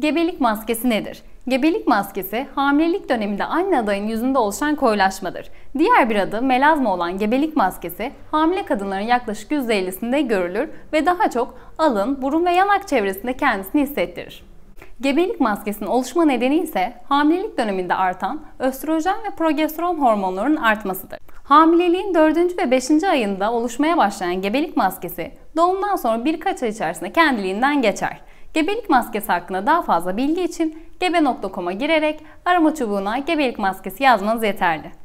gebelik maskesi nedir? Gebelik maskesi hamilelik döneminde anne adayın yüzünde oluşan koyulaşmadır. Diğer bir adı melazma olan gebelik maskesi hamile kadınların yaklaşık %50'sinde görülür ve daha çok alın, burun ve yanak çevresinde kendisini hissettirir. Gebelik maskesinin oluşma nedeni ise hamilelik döneminde artan östrojen ve progesteron hormonlarının artmasıdır. Hamileliğin 4. ve 5. ayında oluşmaya başlayan gebelik maskesi doğumdan sonra birkaç ay içerisinde kendiliğinden geçer. Gebelik maskesi hakkında daha fazla bilgi için gebe.com'a girerek arama çubuğuna gebelik maskesi yazmanız yeterli.